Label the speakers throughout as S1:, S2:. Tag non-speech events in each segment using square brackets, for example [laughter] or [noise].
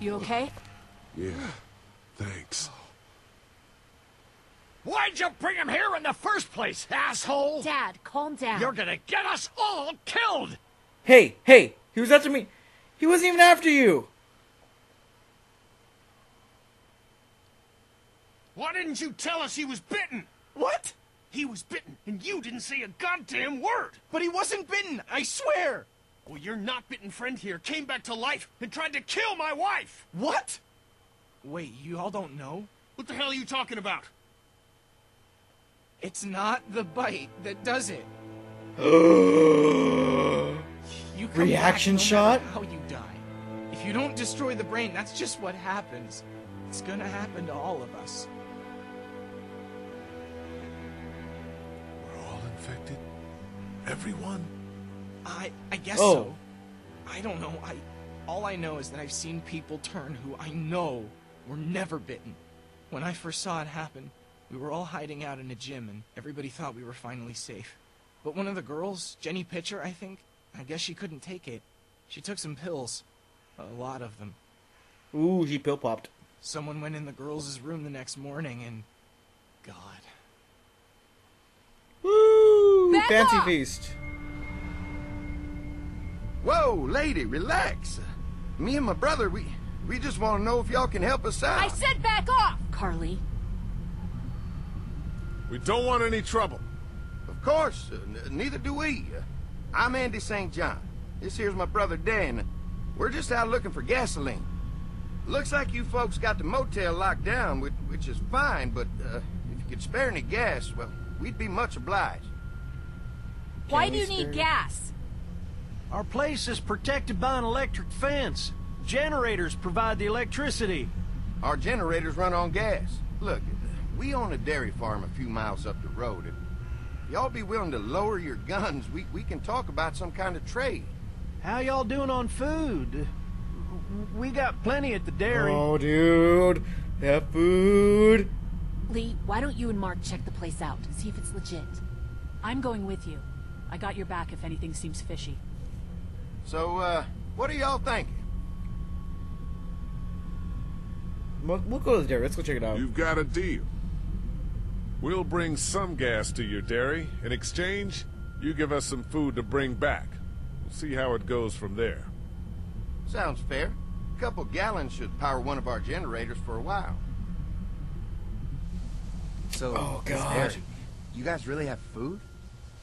S1: You okay?
S2: Yeah. Thanks.
S3: Why'd you bring him here in the first place, asshole?
S1: Dad, calm down.
S3: You're gonna get us all killed!
S4: Hey, hey, he was after me. He wasn't even after you.
S3: Why didn't you tell us he was bitten?
S5: What?
S3: He was bitten, and you didn't say a goddamn word!
S5: But he wasn't bitten, I swear!
S3: Well, your not bitten friend here came back to life and tried to kill my wife!
S5: What? Wait, you all don't know?
S3: What the hell are you talking about?
S5: It's not the bite that does it. [gasps] You come
S4: Reaction
S5: back no
S4: shot?
S5: matter How you die. If you don't destroy the brain, that's just what happens. It's gonna happen to all of us.
S2: We're all infected? Everyone?
S5: I I guess
S4: Oh.
S5: so. I don't know. I all I know is that I've seen people turn who I know were never bitten. When I first saw it happen, we were all hiding out in a gym and everybody thought we were finally safe. But one of the girls, Jenny Pitcher, I think, I guess she couldn't take it. She took some pills. A lot of them.
S4: Ooh, she pill popped.
S5: Someone went in the girls' room the next morning and God.
S4: Woo!
S1: Back
S4: Fancy
S1: off!
S4: feast.
S6: Whoa, lady, relax. Me and my brother, we we just want to know if y'all can help us out.
S1: I said back off! Carly.
S2: We don't want any trouble.
S6: Of course, uh, neither do we. Uh, I'm Andy St. John. This here's my brother Dan. We're just out looking for gasoline. Looks like you folks got the motel locked down, which, which is fine, but uh, if you could spare any gas, well, we'd be much obliged.
S1: Why
S4: Can
S1: do you need
S4: spare-
S1: gas?
S7: Our place is protected by an electric fence. Generators provide the electricity.
S6: Our generators run on gas. Look, we own a dairy farm a few miles up the road. If y'all be willing to lower your guns, we, we can talk about some kind of trade.
S7: How y'all doing on food? We got plenty at the dairy.
S4: Oh, dude. That food.
S1: Lee, why don't you and Mark check the place out, see if it's legit? I'm going with you. I got your back if anything seems fishy.
S6: So, uh, what are y'all thinking?
S4: We'll, we'll go there. Let's go check it out.
S2: You've got a deal. We'll bring some gas to your dairy. In exchange, you give us some food to bring back. We'll see how it goes from there.
S6: Sounds fair. A couple gallons should power one of our generators for a while.
S8: So,
S4: Oh, God.
S8: Mary, you guys really have food?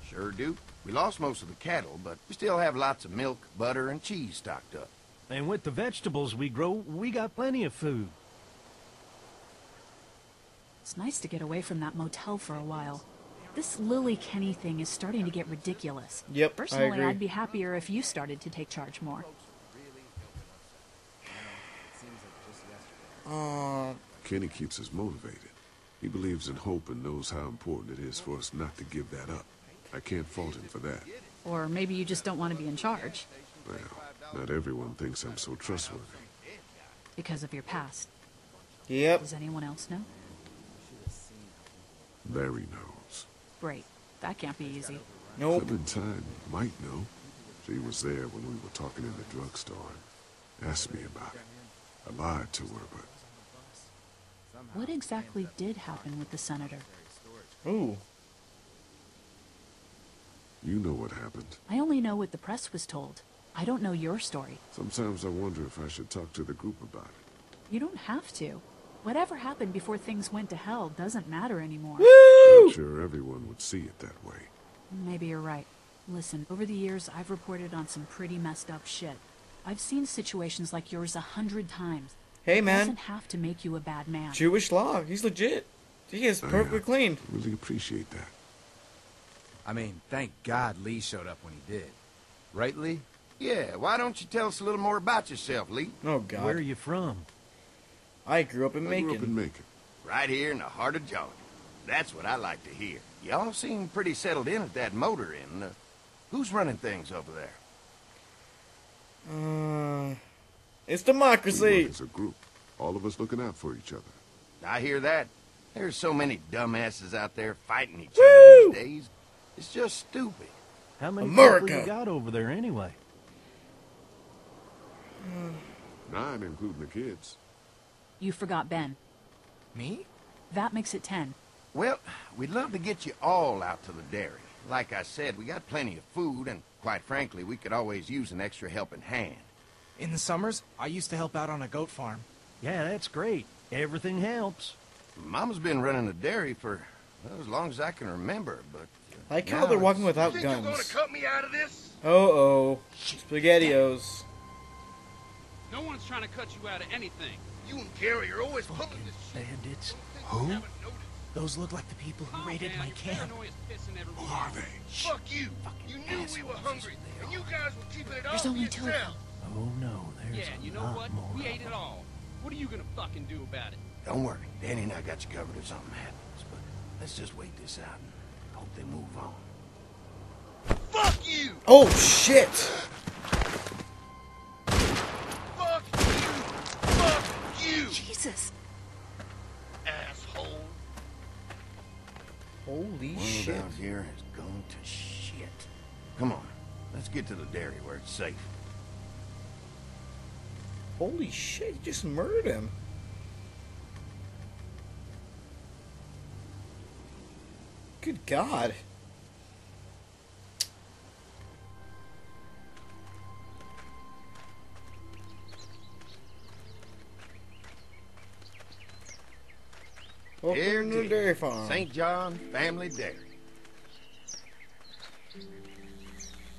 S6: Sure do. We lost most of the cattle, but we still have lots of milk, butter, and cheese stocked up.
S7: And with the vegetables we grow, we got plenty of food.
S1: It's nice to get away from that motel for a while. This Lily Kenny thing is starting to get ridiculous.
S4: Yep, I
S1: Personally,
S4: agree.
S1: I'd be happier if you started to take charge more.
S4: Uh,
S2: Kenny keeps us motivated. He believes in hope and knows how important it is for us not to give that up. I can't fault him for that.
S1: Or maybe you just don't want to be in charge
S2: Well, not everyone thinks I'm so trustworthy.
S1: because of your past.
S4: yep.
S1: Does anyone else know?
S2: Larry knows.
S1: Great. That can't be easy.
S4: Nope.
S2: Clementine might know. She was there when we were talking in the drugstore and asked me about it. I lied to her, but
S1: What exactly did happen with the senator?
S4: Ooh.
S2: You know what happened.
S1: I only know what the press was told. I don't know your story.
S2: Sometimes I wonder if I should talk to the group about it.
S1: You don't have to. Whatever happened before things went to hell doesn't matter anymore.
S2: I'm sure everyone would see it that way.
S1: Maybe you're right. Listen, over the years, I've reported on some pretty messed up shit. I've seen situations like yours a hundred times.
S4: Hey,
S1: It
S4: man.
S1: doesn't have to make you a bad man.
S4: Jewish law. He's legit. He is
S2: I, uh,
S4: perfectly clean.
S2: Really appreciate that.
S8: I mean, thank God Lee showed up when he did. Right, Lee?
S6: Yeah, why don't you tell us a little more about yourself, Lee?
S4: Oh, God.
S7: Where are you from?
S4: I grew up in
S2: I grew up in Macon.
S6: Right here in the heart of Georgia. That's what I like to hear. Y'all seem pretty settled in at that motor inn. Uh, who's running things over there?
S4: Uh, it's democracy.
S2: It's a group. All of us looking out for each other.
S6: I hear that. There's so many dumbasses out there fighting each
S4: Woo!
S6: other these days. It's just stupid.
S7: How many
S4: America.
S7: people you got over there anyway? Hmm.
S9: Nine, including the kids.
S1: You forgot Ben.
S5: Me?
S1: That makes it ten.
S6: Well, we'd love to get you all out to the dairy. Like I said, we got plenty of food, and quite frankly, we could always use an extra helping hand.
S5: In the summers, I used to help out on a goat farm.
S7: Yeah, that's great. Everything helps.
S6: Mama's been running the dairy for well, as long as I can remember, but...
S4: I like how
S6: now
S4: they're walking without
S6: You think you're
S4: guns.
S6: gonna cut me out of this?
S4: Oh oh. Spaghettios.
S10: No one's trying to cut you out of anything.
S6: You and Gary are always pulling this shit.
S7: Bandits.
S5: Who? Those look like the people who
S10: Oh,
S5: raided
S10: man,
S5: my
S10: your
S5: camp.
S10: paranoia's pissing everywhere.
S9: Who are they?
S6: Fuck you!
S5: Fucking
S6: You knew we
S5: assholes,
S6: were hungry,
S5: they
S6: and you guys were keeping it
S1: There's
S6: all
S1: only
S6: for
S1: two of
S6: yourself.
S7: Oh no, there's
S10: Yeah,
S7: a
S10: you know
S7: lot
S10: what?
S7: more
S10: We
S7: of
S10: ate it
S7: them.
S10: all. What are you gonna fucking do about it?
S6: Don't worry, Danny and I got you covered if something happens, but let's just wait this out and hope they move on. Fuck you!
S4: Oh shit!
S6: Fuck you! Fuck you!
S1: Jesus.
S6: Asshole!
S4: Holy
S6: World
S4: shit.
S6: out here has gone to shit. Come on, let's get to the dairy where it's safe.
S4: Holy shit, you just murdered him. Good god.
S6: Here
S4: Welcome
S6: it
S4: to the dairy farm.
S6: St. John Family Dairy.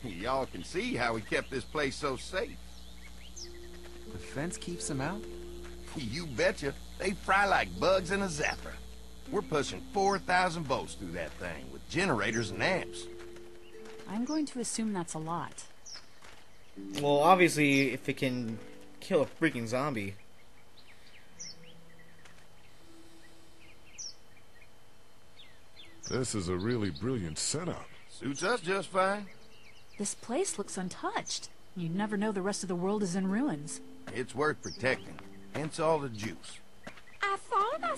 S6: Y'all can see how we kept this place so safe.
S8: The fence keeps them out?
S6: You betcha. They fry like bugs in a zapper. We're pushing 4,000 volts through that thing with generators and amps.
S1: I'm going to assume that's a lot.
S4: Well, obviously, if it can kill a freaking zombie.
S2: This is a really brilliant setup.
S6: Suits us just fine.
S1: This place looks untouched. You'd never know the rest of the world is in ruins.
S6: It's worth protecting. Hence all the juice.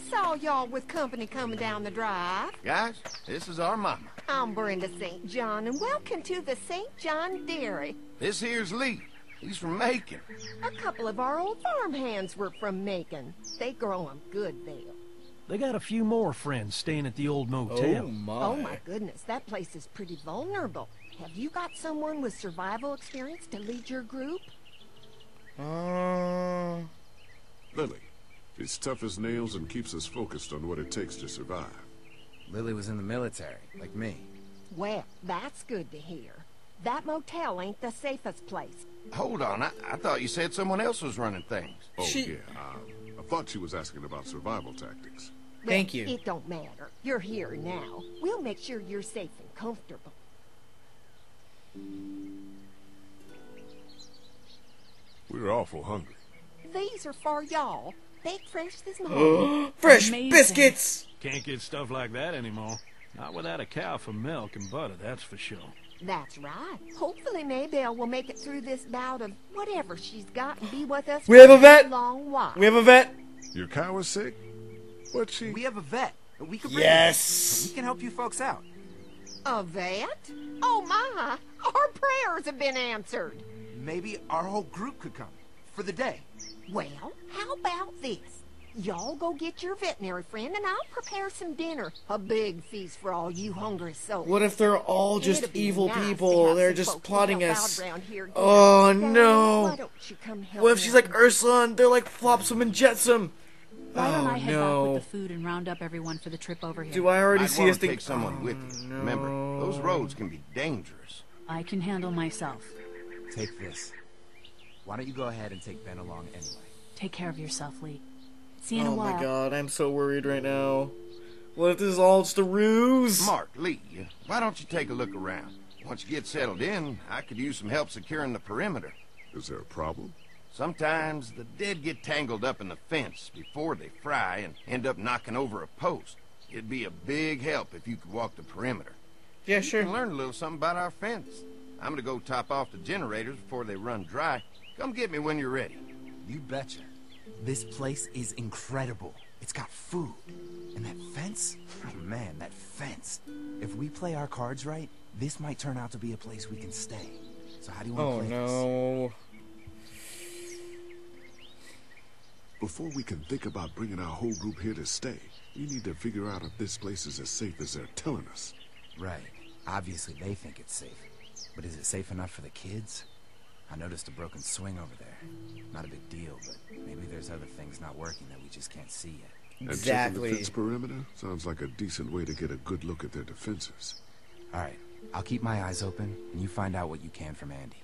S11: I saw y'all with company coming down the drive.
S6: Guys, this is our mama.
S11: I'm Brenda St. John, and welcome to the St. John Dairy.
S6: This here's Lee. He's from Macon.
S11: A couple of our old farm hands were from Macon. They grow 'em good there.
S7: They got a few more friends staying at the old motel.
S4: Oh my.
S11: Oh my goodness, that place is pretty vulnerable. Have you got someone with survival experience to lead your group?
S4: Uh,
S9: Lily. She's tough as nails and keeps us focused on what it takes to survive.
S8: Lily was in the military, like me.
S11: Well, that's good to hear. That motel ain't the safest place.
S6: Hold on, I, I thought you said someone else was running things.
S9: Oh,
S4: She-
S9: yeah. Um, I thought she was asking about survival tactics.
S11: Well,
S4: Thank you.
S11: It don't matter. You're here now. We'll make sure you're safe and comfortable.
S2: We're awful hungry.
S11: These are for y'all. Baked fresh this [gasps] morning.
S4: fresh
S1: Amazing.
S4: biscuits!
S7: Can't get stuff like that anymore. Not without a cow for milk and butter, that's for sure.
S11: That's right. Hopefully Maybelle will make it through this bout of whatever she's got and be with us
S4: We
S11: for
S4: have a vet.
S11: long while.
S4: We have a vet.
S2: Your cow is sick? What's she?
S8: We have a vet. We could bring
S4: Yes.
S8: We can help you folks out.
S11: A vet? Oh my! Our prayers have been answered.
S8: Maybe our whole group could come. For the day.
S11: Well, how about this? Y'all go get your veterinary friend and I'll prepare some dinner. A big feast for all you hungry souls.
S4: What if they're all just
S11: It'd
S4: evil
S11: nice
S4: people? They're just plotting us.
S11: here.
S4: Oh,
S11: Daddy,
S4: no.
S11: Why don't you come help
S4: What if she's like Ursula and they're like Flotsam and Jetsam?
S1: Why don't
S4: Oh,
S1: I head
S4: no.
S1: back with the food and round up everyone for the trip over here?
S4: Do I already
S6: I'd
S4: see us
S6: to
S4: think?
S6: take someone with you. Oh, Remember, those roads can be dangerous.
S1: I can handle myself.
S8: Take this. Why don't you go ahead and take Ben along anyway?
S1: Take care of yourself, Lee. See you in a while.
S4: Oh my god, I'm so worried right now. What if this is all just a ruse?
S6: Mark, Lee, why don't you take a look around? Once you get settled in, I could use some help securing the perimeter.
S9: Is there a problem?
S6: Sometimes the dead get tangled up in the fence before they fry and end up knocking over a post. It'd be a big help if you could walk the perimeter.
S4: Yeah,
S6: You
S4: sure.
S6: can learn a little something about our fence. I'm gonna go top off the generators before they run dry. Come get me when you're ready.
S8: You betcha. This place is incredible. It's got food. And that fence? Oh man, that fence. If we play our cards right, this might turn out to be a place we can stay. So how do you want to
S4: Oh
S8: play
S4: no.
S2: before we can think about bringing our whole group here to stay, we need to figure out if this place is as safe as they're telling us.
S8: Right. Obviously they think it's safe. But is it safe enough for the kids? I noticed a broken swing over there. Not a big deal, but maybe there's other things not working that we just can't see yet.
S2: And checking the fence perimeter sounds like a decent way to get a good look at their defenses.
S8: All right. I'll keep my eyes open, and you find out what you can from Andy.